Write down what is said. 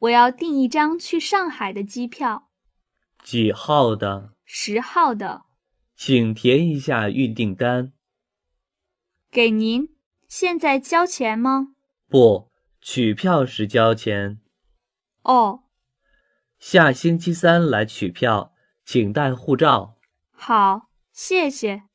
我要订一张去上海的机票。几号的？十号的。请填一下预订单。给您现在交钱吗？不取票时交钱哦。下星期三来取票请带护照。好谢谢。